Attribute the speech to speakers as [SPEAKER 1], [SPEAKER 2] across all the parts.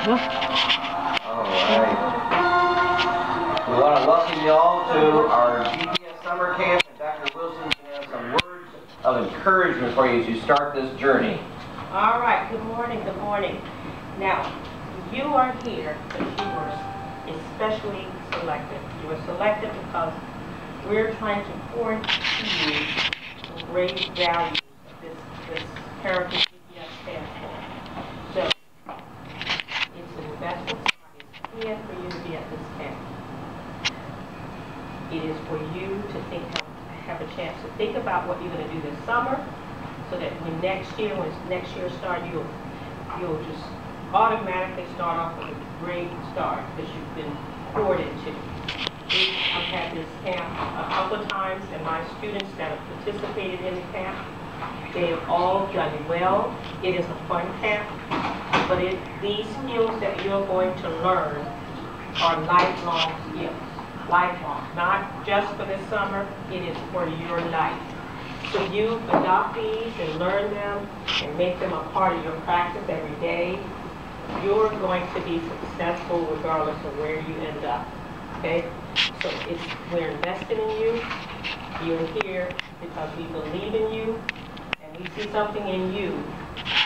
[SPEAKER 1] Alright. We want to welcome you all to our GPS summer camp, and Dr. Wilson going to have some words of encouragement for you to start this journey.
[SPEAKER 2] Alright, good morning, good morning. Now, you are here because you were especially selected. You were selected because we're trying to pour into you the great value of this, this heritage It's for you to be at this camp. It is for you to think, have a chance to think about what you're going to do this summer, so that when next year, when next year starts, you'll, you'll just automatically start off with a great start because you've been poured into. I've had this camp a couple of times, and my students that have participated in the camp, they have all done well. It is a fun camp, but it, these skills that you're going to learn are lifelong skills. Lifelong, not just for this summer, it is for your life. So you adopt these and learn them and make them a part of your practice every day. You're going to be successful regardless of where you end up. Okay? So it's we're investing in you. You're here because we believe in you and we see something in you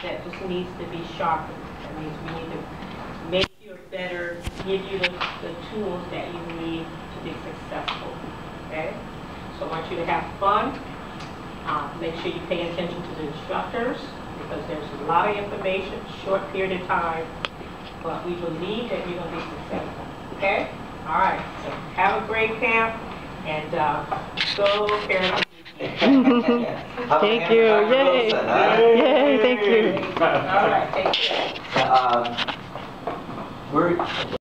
[SPEAKER 2] that just needs to be sharpened. That means we need to make you better, give you the, the tools that you need to be successful. Okay? So I want you to have fun. Uh, make sure you pay attention to the instructors because there's a lot of information, short period of time, but we believe that you're going to be successful. Okay? All right. So have a great camp and uh, go Carolina.
[SPEAKER 3] thank you. Yay.
[SPEAKER 1] Wilson, huh?
[SPEAKER 3] Yay, thank you.
[SPEAKER 2] All right. Take care.
[SPEAKER 1] Um, we're